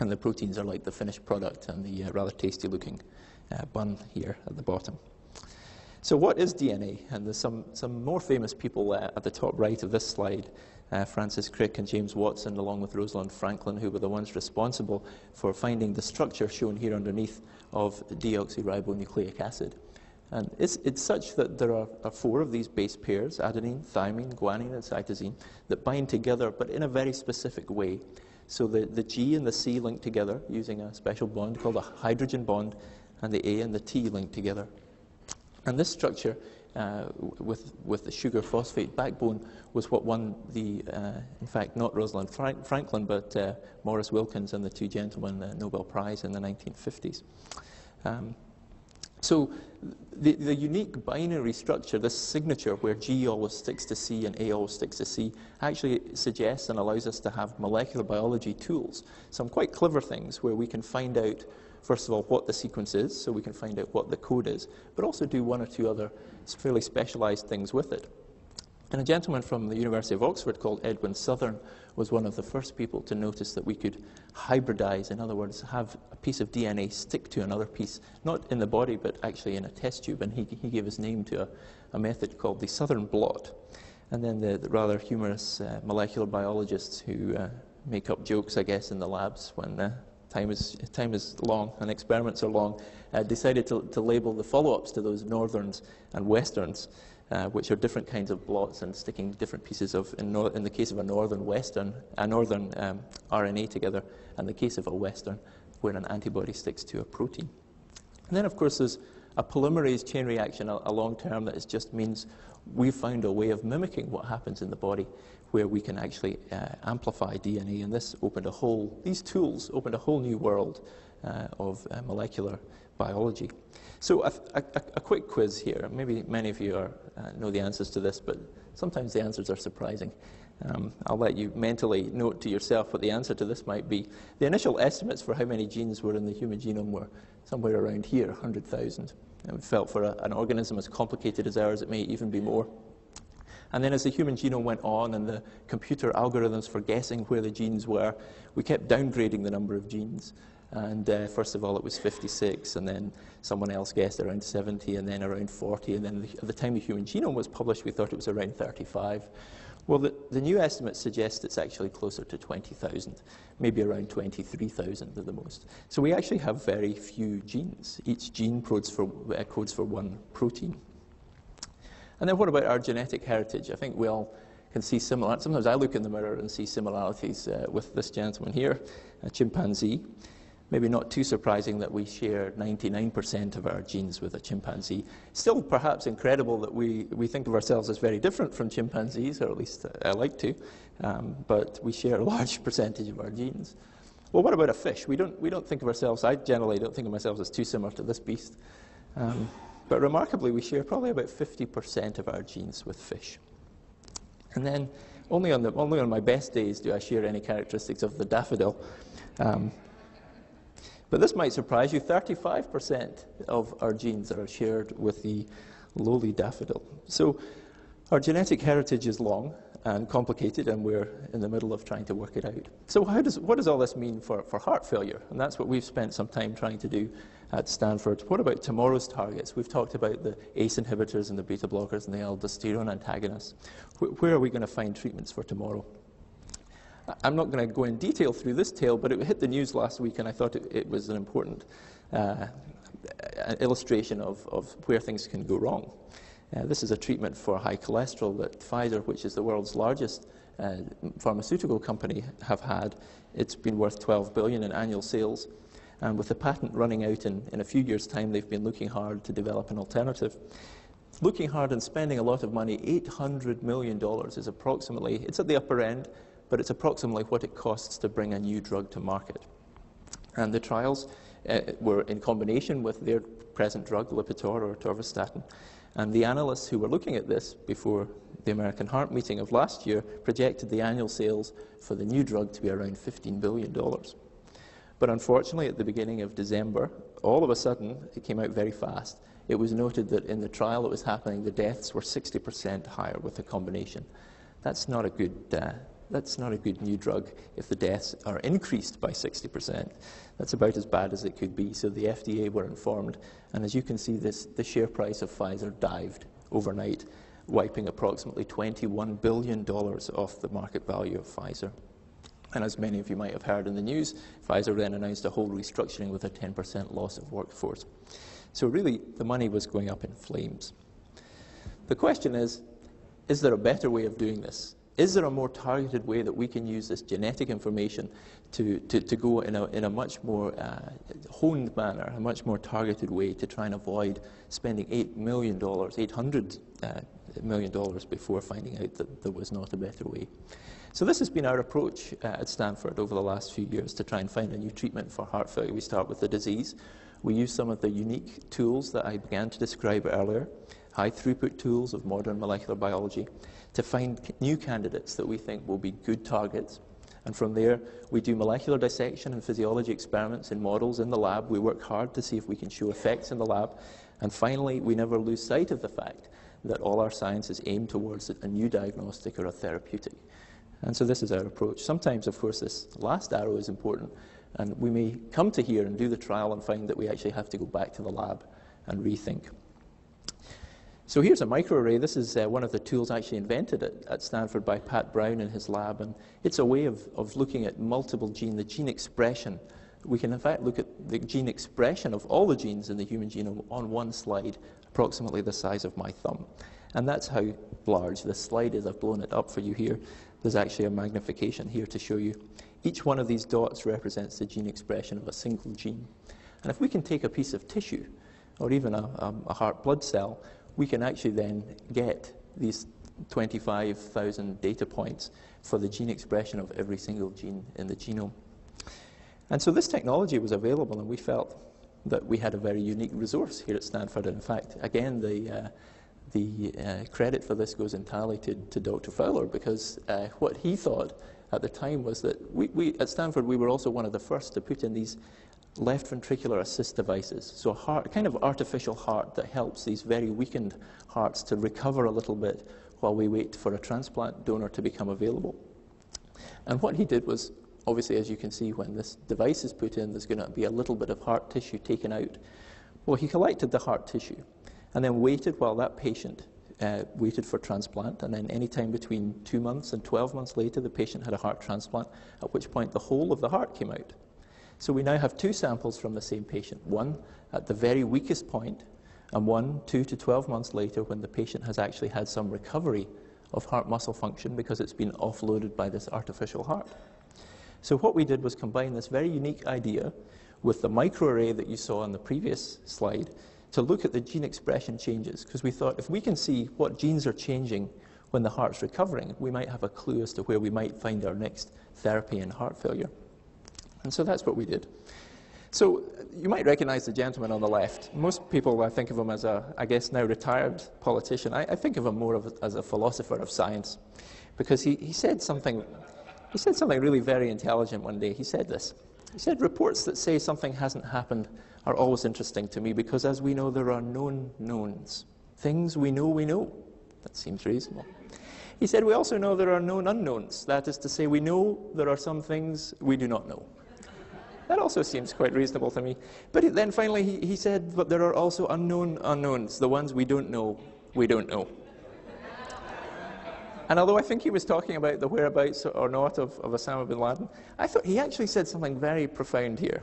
And the proteins are like the finished product and the uh, rather tasty looking uh, bun here at the bottom. So, what is DNA? And there's some, some more famous people uh, at the top right of this slide uh, Francis Crick and James Watson, along with Rosalind Franklin, who were the ones responsible for finding the structure shown here underneath of deoxyribonucleic acid. And it's, it's such that there are, are, four of these base pairs adenine, thymine, guanine, and cytosine that bind together, but in a very specific way So the, the G and the C link together using a special bond called a hydrogen bond, and the A and the T link together. And this structure uh, with, with the sugar phosphate backbone was what won the, uh, in fact, not Rosalind Frank- Franklin, but uh, Maurice Wilkins and the two gentlemen the Nobel Prize in the 1950s. Um, so the, the, unique binary structure, this signature where G always sticks to C and A always sticks to C, actually suggests and allows us to have molecular biology tools, some quite clever things where we can find out, first of all, what the sequence is, so we can find out what the code is, but also do one or two other fairly specialized things with it. And a gentleman from the University of Oxford called Edwin Southern was one of the first people to notice that we could hybridize, in other words, have a piece of DNA stick to another piece, not in the body, but actually in a test tube. And he, he gave his name to a, a method called the Southern blot. And then the, the rather humorous uh, molecular biologists who uh, make up jokes, I guess, in the labs when uh, time, is, time is long and experiments are long, uh, decided to, to label the follow ups to those northerns and westerns uh, which are different kinds of blots and sticking different pieces of, in, nor- in the case of a northern western, a northern um, RNA together, and the case of a western, where an antibody sticks to a protein. And then, of course, there's a polymerase chain reaction, a, a long term that just means we've found a way of mimicking what happens in the body where we can actually uh, amplify DNA. And this opened a whole, these tools opened a whole new world uh, of uh, molecular biology. So, a, a, a, quick quiz here. Maybe many of you are, uh, know the answers to this, but sometimes the answers are surprising. Um, I'll let you mentally note to yourself what the answer to this might be. The initial estimates for how many genes were in the human genome were somewhere around here 100,000. And we felt for a, an organism as complicated as ours, it may even be more. And then as the human genome went on and the computer algorithms for guessing where the genes were, we kept downgrading the number of genes. And uh, first of all, it was 56, and then someone else guessed around 70, and then around 40. And then the, at the time the human genome was published, we thought it was around 35. Well, the, the new estimate suggests it's actually closer to 20,000, maybe around 23,000 at the most. So we actually have very few genes. Each gene codes for, uh, codes for one protein. And then what about our genetic heritage? I think we all can see similar. Sometimes I look in the mirror and see similarities uh, with this gentleman here, a chimpanzee. Maybe not too surprising that we share 99% of our genes with a chimpanzee. Still, perhaps incredible that we, we think of ourselves as very different from chimpanzees, or at least I like to, um, but we share a large percentage of our genes. Well, what about a fish? We don't, we don't think of ourselves, I generally don't think of myself as too similar to this beast. Um, but remarkably, we share probably about 50% of our genes with fish. And then only on, the, only on my best days do I share any characteristics of the daffodil. Um, but this might surprise you 35% of our genes are shared with the lowly daffodil. So our genetic heritage is long and complicated, and we're in the middle of trying to work it out. So, does, what does all this mean for, for heart failure? And that's what we've spent some time trying to do at Stanford. What about tomorrow's targets? We've talked about the ACE inhibitors and the beta blockers and the aldosterone antagonists. where are we going to find treatments for tomorrow? I'm not going to go in detail through this tale, but it hit the news last week, and I thought it, it was an important uh, illustration of, of where things can go wrong. Uh, this is a treatment for high cholesterol that Pfizer, which is the world's largest uh, pharmaceutical company, have had. It's been worth 12 billion in annual sales. And with the patent running out in, in a few years' time, they've been looking hard to develop an alternative. Looking hard and spending a lot of money, $800 million is approximately, it's at the upper end, but it's approximately what it costs to bring a new drug to market. And the trials uh, were in combination with their present drug, Lipitor or atorvastatin. And the analysts who were looking at this before the American Heart meeting of last year projected the annual sales for the new drug to be around $15 billion. But unfortunately, at the beginning of December, all of a sudden, it came out very fast. It was noted that in the trial that was happening, the deaths were 60% higher with the combination. That's not a good, uh, that's not a good new drug if the deaths are increased by 60%. That's about as bad as it could be. So the FDA were informed, and as you can see, this, the share price of Pfizer dived overnight, wiping approximately $21 billion off the market value of Pfizer. And as many of you might have heard in the news, Pfizer then announced a whole restructuring with a 10% loss of workforce. So really, the money was going up in flames. The question is, is there a better way of doing this? Is there a more targeted way that we can use this genetic information to, to, to go in a, in a much more uh, honed manner, a much more targeted way to try and avoid spending $8 million, 800 uh, million dollars before finding out that there was not a better way? So this has been our approach uh, at Stanford over the last few years to try and find a new treatment for heart failure. We start with the disease. We use some of the unique tools that I began to describe earlier, high throughput tools of modern molecular biology to find new candidates that we think will be good targets. And from there, we do molecular dissection and physiology experiments in models in the lab. We work hard to see if we can show effects in the lab. And finally, we never lose sight of the fact that all our science is aimed towards a new diagnostic or a therapeutic. And so this is our approach. Sometimes, of course, this last arrow is important, and we may come to here and do the trial and find that we actually have to go back to the lab and rethink. So here's a microarray. This is uh, one of the tools actually invented at, at, Stanford by Pat Brown in his lab, and it's a way of, of looking at multiple gene, the gene expression. We can in fact look at the gene expression of all the genes in the human genome on one slide, approximately the size of my thumb. And that's how large this slide is. I've blown it up for you here. There's actually a magnification here to show you. Each one of these dots represents the gene expression of a single gene. And if we can take a piece of tissue, or even a, a, a heart blood cell, we can actually then get these 25,000 data points for the gene expression of every single gene in the genome. And so this technology was available, and we felt that we had a very unique resource here at Stanford. And in fact, again, the, uh, the uh, credit for this goes entirely to, to Dr. Fowler because uh, what he thought at the time was that we, we, at Stanford, we were also one of the first to put in these left ventricular assist devices. So a heart, kind of artificial heart that helps these very weakened hearts to recover a little bit while we wait for a transplant donor to become available. And what he did was, obviously, as you can see, when this device is put in, there's going to be a little bit of heart tissue taken out. Well, he collected the heart tissue and then waited while that patient uh, waited for transplant, and then any time between two months and 12 months later, the patient had a heart transplant, at which point the whole of the heart came out. So we now have two samples from the same patient, one at the very weakest point, and one two to 12 months later when the patient has actually had some recovery of heart muscle function because it's been offloaded by this artificial heart. So what we did was combine this very unique idea with the microarray that you saw on the previous slide to look at the gene expression changes because we thought if we can see what genes are changing when the heart's recovering, we might have a clue as to where we might find our next therapy in heart failure. And so that's what we did. So you might recognize the gentleman on the left. Most people, I think of him as a, I guess, now retired politician. I, I think of him more of as a philosopher of science because he, he said something. He said something really very intelligent one day. He said this. He said, Reports that say something hasn't happened are always interesting to me because, as we know, there are known knowns. Things we know we know. That seems reasonable. He said, We also know there are known unknowns. That is to say, we know there are some things we do not know. That also seems quite reasonable to me. But then finally he, he said, but there are also unknown unknowns, the ones we don't know, we don't know. And although I think he was talking about the whereabouts or not of, of Osama bin Laden, I thought he actually said something very profound here.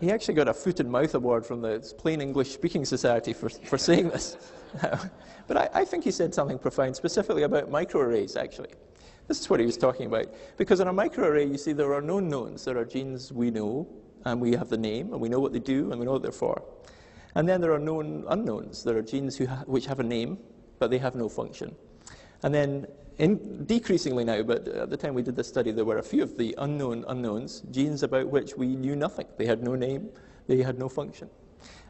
He actually got a foot and mouth award from the Plain English Speaking Society for, for saying this. but I, I think he said something profound, specifically about microarrays, actually. This is what he was talking about. Because in a microarray, you see there are known knowns. There are genes we know, and we have the name, and we know what they do, and we know what they're for. And then there are known unknowns. There are genes ha- which have a name, but they have no function. And then, in, decreasingly now, but at the time we did this study, there were a few of the unknown unknowns, genes about which we knew nothing. They had no name, they had no function.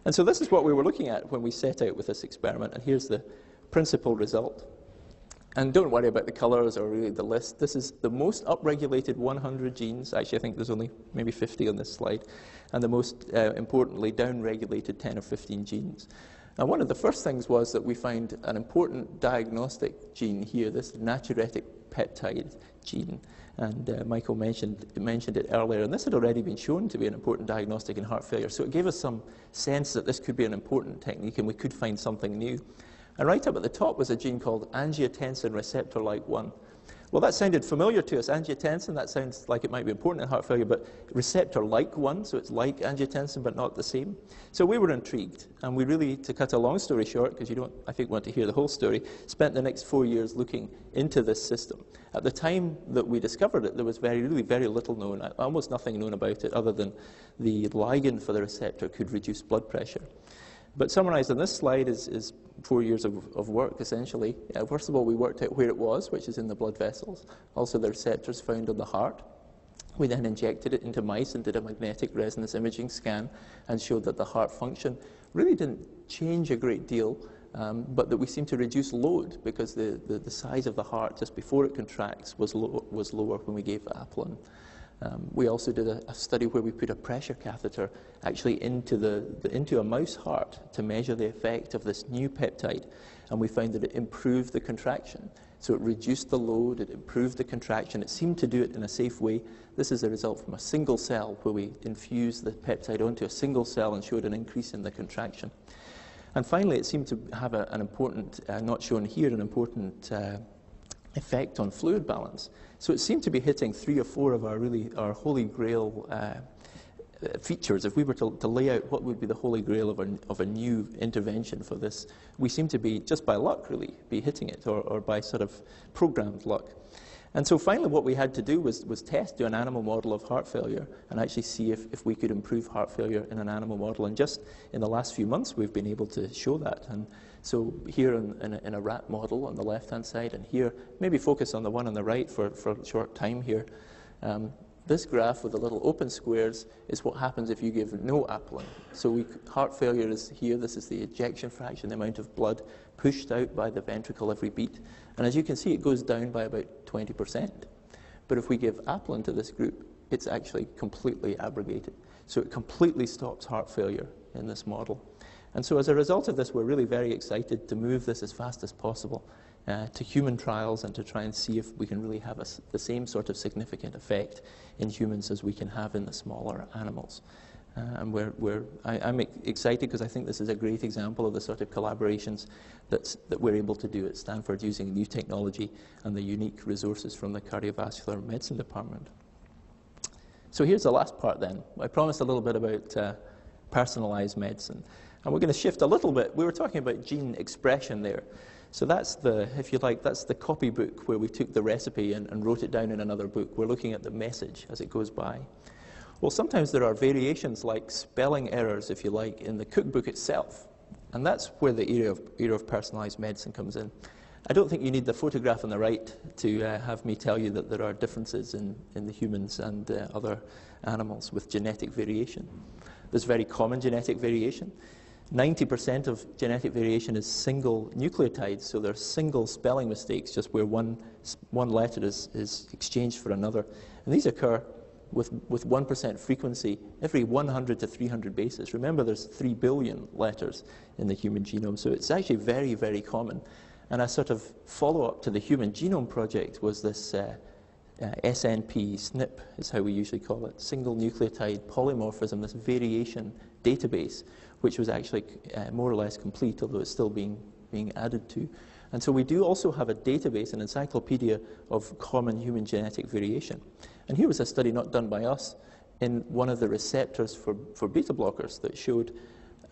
And so this is what we were looking at when we set out with this experiment, and here's the principal result. And don't worry about the colors or really the list. This is the most upregulated 100 genes. Actually, I think there's only maybe 50 on this slide. And the most uh, importantly, downregulated 10 or 15 genes. Now, one of the first things was that we found an important diagnostic gene here, this natriuretic peptide gene. And uh, Michael mentioned, mentioned it earlier, and this had already been shown to be an important diagnostic in heart failure. So it gave us some sense that this could be an important technique and we could find something new. And right up at the top was a gene called angiotensin receptor like 1, Well, that sounded familiar to us. Angiotensin, that sounds like it might be important in heart failure, but receptor like one, so it's like angiotensin but not the same. So we were intrigued, and we really, to cut a long story short, because you don't, I think, want to hear the whole story, spent the next four years looking into this system. At the time that we discovered it, there was very, really very little known, almost nothing known about it, other than the ligand for the receptor could reduce blood pressure. But summarized on this slide is, is four years of, of work, essentially. Uh, first of all, we worked out where it was, which is in the blood vessels, also the receptors found on the heart. We then injected it into mice and did a magnetic resonance imaging scan and showed that the heart function really didn't change a great deal, um, but that we seemed to reduce load because the, the, the, size of the heart just before it contracts was, low, was lower when we gave apelin. Um, we also did a, a, study where we put a pressure catheter actually into, the, the, into a mouse heart to measure the effect of this new peptide, and we found that it improved the contraction. So it reduced the load, it improved the contraction, it seemed to do it in a safe way. This is a result from a single cell where we infused the peptide onto a single cell and showed an increase in the contraction. And finally, it seemed to have a, an important, uh, not shown here, an important uh, effect on fluid balance. So it seemed to be hitting three or four of our really our holy grail uh, features. If we were to, to, lay out what would be the holy grail of a, of a new intervention for this, we seem to be, just by luck really, be hitting it, or, or by sort of programmed luck. And so finally, what we had to do was, was test, do an animal model of heart failure, and actually see if, if we could improve heart failure in an animal model. And just in the last few months, we've been able to show that. And so here in, in, a, in a rat model on the left-hand side, and here, maybe focus on the one on the right for, for a short time here. Um, this graph with the little open squares is what happens if you give no apelin. So we, heart failure is here. This is the ejection fraction, the amount of blood pushed out by the ventricle every beat. And as you can see, it goes down by about 20%. But if we give apelin to this group, it's actually completely abrogated. So it completely stops heart failure in this model. And so as a result of this, we're really very excited to move this as fast as possible uh, to human trials and to try and see if we can really have a, the same sort of significant effect in humans as we can have in the smaller animals. Uh, and we're, we're, I, am excited because I think this is a great example of the sort of collaborations that's, that we're able to do at Stanford using new technology and the unique resources from the cardiovascular medicine department. So here's the last part then. I promised a little bit about uh, personalized medicine. And we're going to shift a little bit. We were talking about gene expression there. So that's the, if you like, that's the copybook where we took the recipe and, and, wrote it down in another book. We're looking at the message as it goes by. Well, sometimes there are variations like spelling errors, if you like, in the cookbook itself. And that's where the area of, of personalized medicine comes in. I don't think you need the photograph on the right to uh, have me tell you that there are differences in, in the humans and uh, other animals with genetic variation. There's very common genetic variation. 90% of genetic variation is single nucleotides, so there are single spelling mistakes, just where one, one letter is, is exchanged for another. And these occur with, with 1% frequency every 100 to 300 bases. Remember, there's 3 billion letters in the human genome, so it's actually very, very common. And a sort of follow up to the Human Genome Project was this uh, uh, SNP, SNP is how we usually call it, single nucleotide polymorphism, this variation database which was actually uh, more or less complete, although it's still being, being added to. And so we do also have a database, an encyclopedia of common human genetic variation. And here was a study not done by us in one of the receptors for, for beta blockers that showed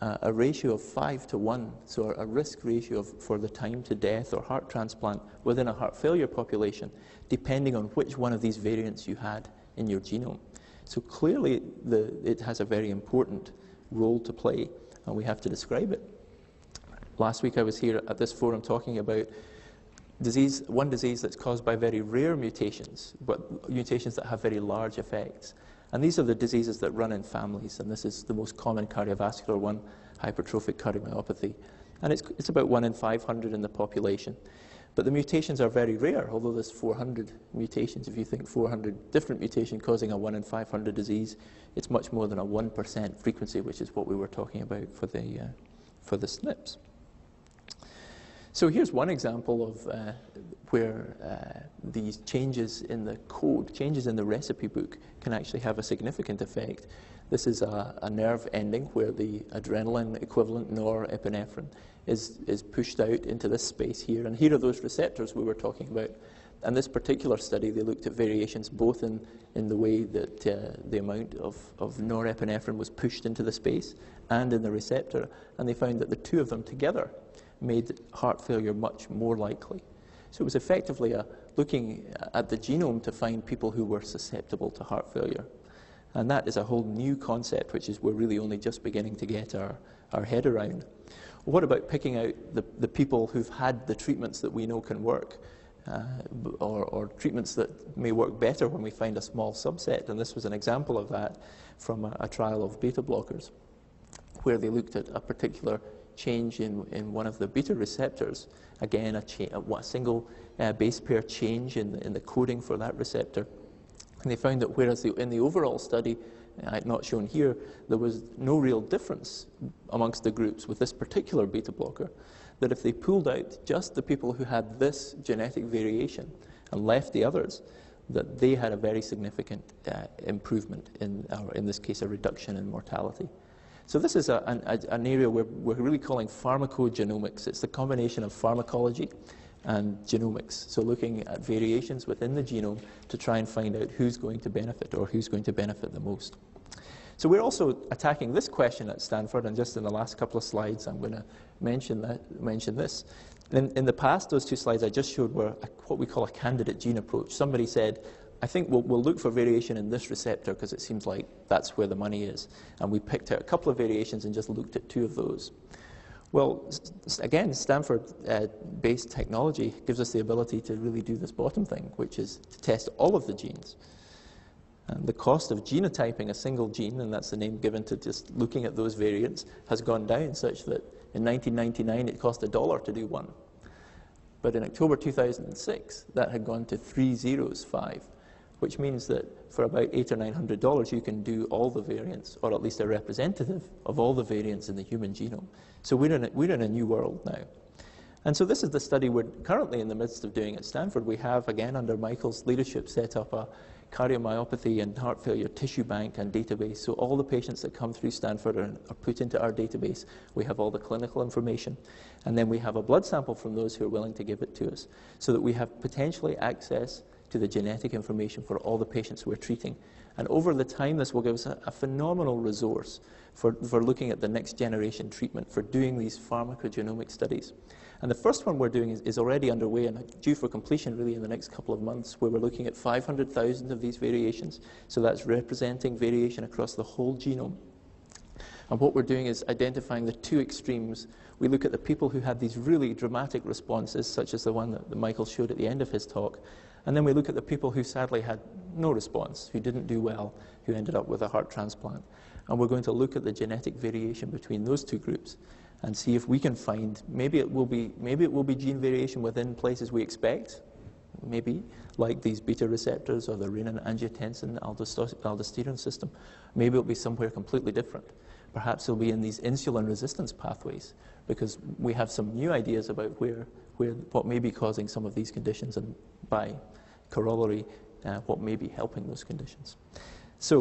uh, a ratio of 5 to 1, so a risk ratio of, for the time to death or heart transplant within a heart failure population, depending on which one of these variants you had in your genome. So clearly, the, it has a very important role to play, and we have to describe it. Last week I was here at this forum talking about disease, one disease that's caused by very rare mutations, but mutations that have very large effects. And these are the diseases that run in families, and this is the most common cardiovascular one, hypertrophic cardiomyopathy. And it's, it's about 1 in 500 in the population. But the mutations are very rare, although there's 400 mutations. If you think 400 different mutations causing a 1 in 500 disease, it's much more than a 1% frequency, which is what we were talking about for the, uh, for the SNPs. So here's one example of uh, where uh, these changes in the code, changes in the recipe book, can actually have a significant effect. This is a, a nerve ending where the adrenaline equivalent norepinephrine is, is pushed out into this space here. And here are those receptors we were talking about And this particular study, they looked at variations both in, in the way that uh, the amount of, of norepinephrine was pushed into the space and in the receptor, and they found that the two of them together made heart failure much more likely. So it was effectively a, looking at the genome to find people who were susceptible to heart failure. And that is a whole new concept, which is we're really only just beginning to get our, our head around. What about picking out the, the people who've had the treatments that we know can work? Uh, or, or, treatments that may work better when we find a small subset. And this was an example of that from a, a trial of beta blockers, where they looked at a particular change in, in one of the beta receptors. Again, a, a single uh, base pair change in the, in the coding for that receptor. And they found that whereas the, in the overall study, uh, not shown here, there was no real difference amongst the groups with this particular beta blocker, that if they pulled out just the people who had this genetic variation and left the others, that they had a very significant uh, improvement in, or in this case, a reduction in mortality. So this is a, an, an, area where we're really calling pharmacogenomics. It's the combination of pharmacology and genomics. So looking at variations within the genome to try and find out who's going to benefit or who's going to benefit the most. So we're also attacking this question at Stanford, and just in the last couple of slides, I'm going to mention, that, mention this. In, in the past, those two slides I just showed were a, what we call a candidate gene approach. Somebody said, I think we'll, we'll look for variation in this receptor because it seems like that's where the money is. And we picked out a couple of variations and just looked at two of those. Well, again, Stanford-based uh, technology gives us the ability to really do this bottom thing, which is to test all of the genes. And the cost of genotyping a single gene, and that's the name given to just looking at those variants, has gone down such that in 1999 it cost a dollar to do one. But in October 2006, that had gone to three zeros, five which means that for about eight or nine hundred dollars, you can do all the variants, or at least a representative of all the variants in the human genome. So we're in a, we're in a new world now. And so this is the study we're currently in the midst of doing at Stanford. We have, again, under Michael's leadership, set up a cardiomyopathy and heart failure tissue bank and database. So all the patients that come through Stanford are, are, put into our database. We have all the clinical information. And then we have a blood sample from those who are willing to give it to us so that we have potentially access to the genetic information for all the patients we're treating. And over the time, this will give us a, a phenomenal resource for, for looking at the next generation treatment, for doing these pharmacogenomic studies. And the first one we're doing is, is, already underway and due for completion really in the next couple of months, where we're looking at 500,000 of these variations. So that's representing variation across the whole genome. And what we're doing is identifying the two extremes. We look at the people who had these really dramatic responses, such as the one that Michael showed at the end of his talk, and then we look at the people who sadly had no response, who didn't do well, who ended up with a heart transplant. And we're going to look at the genetic variation between those two groups and see if we can find maybe it will be maybe it will be gene variation within places we expect, maybe like these beta receptors or the renin angiotensin aldosterone system. Maybe it'll be somewhere completely different. Perhaps it'll be in these insulin resistance pathways because we have some new ideas about where, where what may be causing some of these conditions and by corollary uh, what may be helping those conditions. So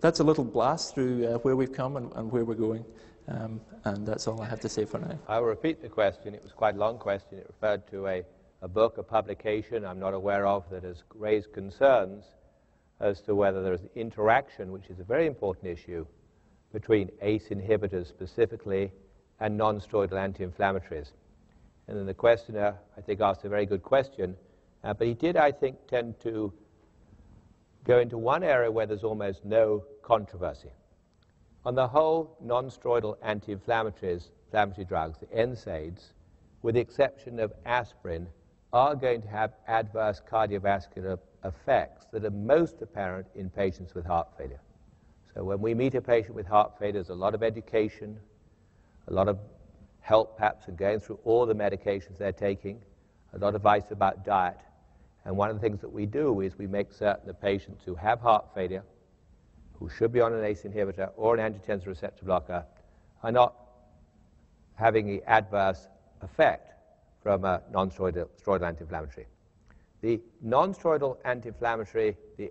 that's a little blast through uh, where we've come and, and where we're going. Um, and that's all I have to say for now. I will repeat the question. It was quite a long question. It referred to a, a book, a publication I'm not aware of that has raised concerns as to whether there is an interaction, which is a very important issue, between ACE inhibitors specifically and non-steroidal anti-inflammatories. And then the questioner, I think, asked a very good question, uh, but he did, I think, tend to go into one area where there's almost no controversy. On the whole, non-steroidal anti-inflammatories, inflammatory drugs, the NSAIDs, with the exception of aspirin, are going to have adverse cardiovascular effects that are most apparent in patients with heart failure. So when we meet a patient with heart failure, there's a lot of education, a lot of help perhaps in going through all the medications they're taking, a lot of advice about diet. And one of the things that we do is we make certain the patients who have heart failure, who should be on an ACE inhibitor or an angiotensin receptor blocker, are not having the adverse effect from a non-steroidal anti-inflammatory. The non-steroidal anti-inflammatory, the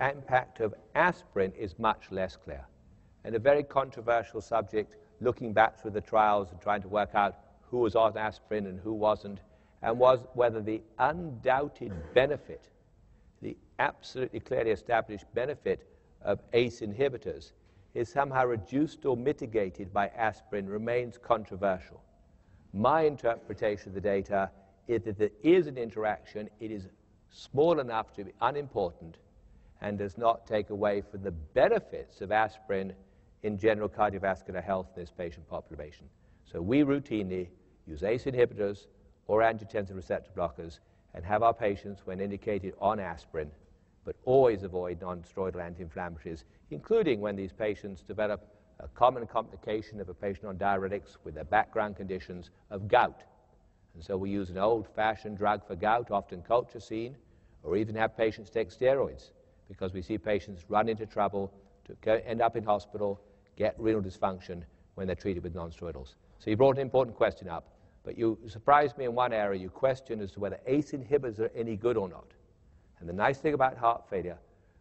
impact of aspirin is much less clear. And a very controversial subject looking back through the trials and trying to work out who was on aspirin and who wasn't. And was whether the undoubted benefit, the absolutely clearly established benefit of ACE inhibitors is somehow reduced or mitigated by aspirin remains controversial. My interpretation of the data is that there is an interaction, it is small enough to be unimportant, and does not take away from the benefits of aspirin in general cardiovascular health in this patient population. So we routinely use ACE inhibitors or angiotensin receptor blockers and have our patients, when indicated, on aspirin, but always avoid non-steroidal anti-inflammatories, including when these patients develop a common complication of a patient on diuretics with their background conditions of gout. And so we use an old-fashioned drug for gout, often colchicine, or even have patients take steroids because we see patients run into trouble to end up in hospital, get renal dysfunction when they're treated with nonsteroidals. So you brought an important question up, but you surprised me in one area. You questioned as to whether ACE inhibitors are any good or not. And the nice thing about heart failure,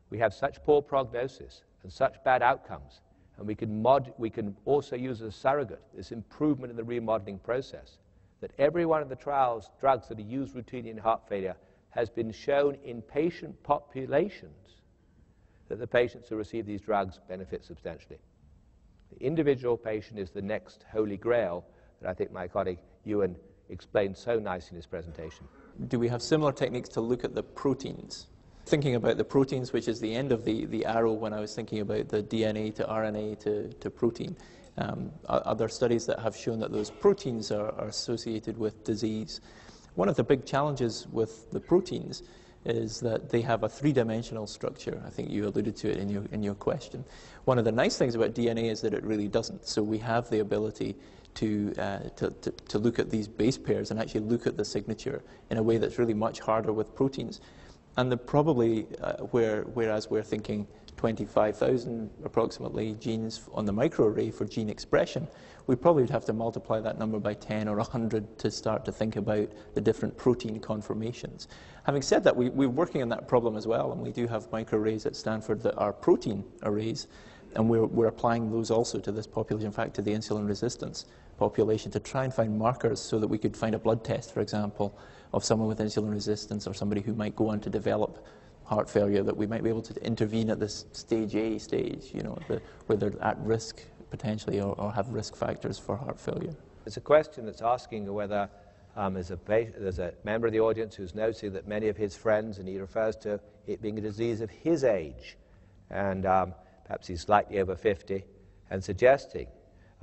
we have such poor prognosis and such bad outcomes, and we can, mod, we can also use as a surrogate this improvement in the remodeling process, that every one of the trials, drugs that are used routinely in heart failure, has been shown in patient populations that the patients who receive these drugs benefit substantially. The individual patient is the next holy grail that I think my colleague Euan explained so nicely in his presentation. Do we have similar techniques to look at the proteins? Thinking about the proteins, which is the end of the, the arrow when I was thinking about the DNA to RNA to, to protein, um, there studies that have shown that those proteins are, are associated with disease? One of the big challenges with the proteins is that they have a three-dimensional structure. I think you alluded to it in your, in your question. One of the nice things about DNA is that it really doesn't. So we have the ability to, uh, to, to, to, look at these base pairs and actually look at the signature in a way that's really much harder with proteins. And the probably, uh, where, whereas we're thinking 25,000 approximately genes on the microarray for gene expression, we probably would have to multiply that number by 10 or 100 to start to think about the different protein conformations. Having said that, we, we're working on that problem as well, and we do have microarrays at Stanford that are protein arrays, and we're, we're applying those also to this population, in fact, to the insulin resistance population, to try and find markers so that we could find a blood test, for example, of someone with insulin resistance or somebody who might go on to develop heart failure, that we might be able to intervene at this stage A stage, you know, the, where they're at risk potentially or, or, have risk factors for heart failure. It's a question that's asking whether um, there's, a there's a member of the audience who's noticing that many of his friends, and he refers to it being a disease of his age, and um, perhaps he's slightly over 50, and suggesting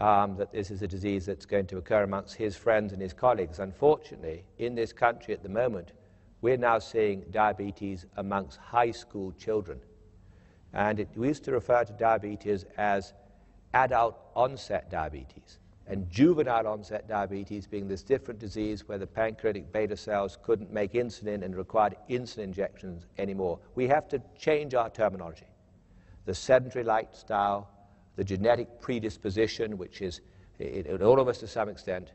um, that this is a disease that's going to occur amongst his friends and his colleagues. Unfortunately, in this country at the moment, we're now seeing diabetes amongst high school children. And it, we used to refer to diabetes as adult onset diabetes, and juvenile onset diabetes being this different disease where the pancreatic beta cells couldn't make insulin and required insulin injections anymore. We have to change our terminology. The sedentary lifestyle, the genetic predisposition, which is in all of us to some extent,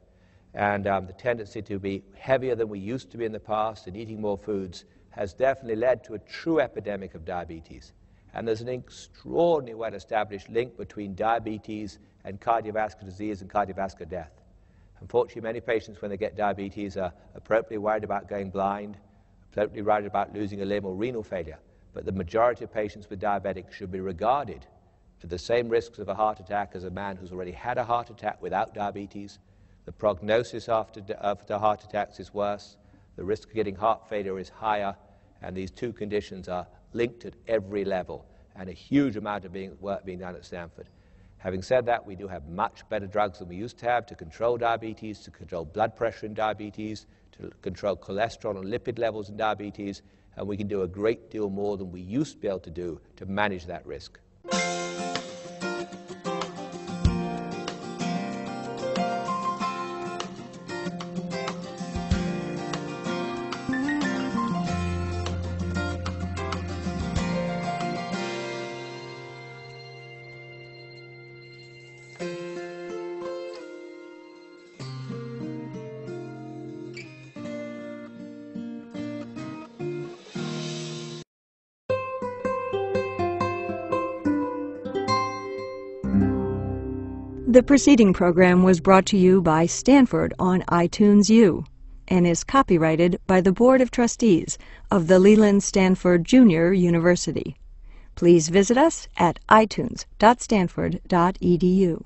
and um, the tendency to be heavier than we used to be in the past and eating more foods has definitely led to a true epidemic of diabetes. And there's an extraordinarily well established link between diabetes and cardiovascular disease and cardiovascular death. Unfortunately, many patients, when they get diabetes, are appropriately worried about going blind, appropriately worried about losing a limb or renal failure. But the majority of patients with diabetics should be regarded for the same risks of a heart attack as a man who's already had a heart attack without diabetes the prognosis after, after heart attacks is worse. The risk of getting heart failure is higher. And these two conditions are linked at every level. And a huge amount of being, work being done at Stanford. Having said that, we do have much better drugs than we used to have to control diabetes, to control blood pressure in diabetes, to control cholesterol and lipid levels in diabetes, and we can do a great deal more than we used to be able to do to manage that risk. Música The preceding program was brought to you by Stanford on iTunes U. and is copyrighted by the Board of Trustees of the Leland Stanford Junior University. Please visit us at itunes.stanford.edu.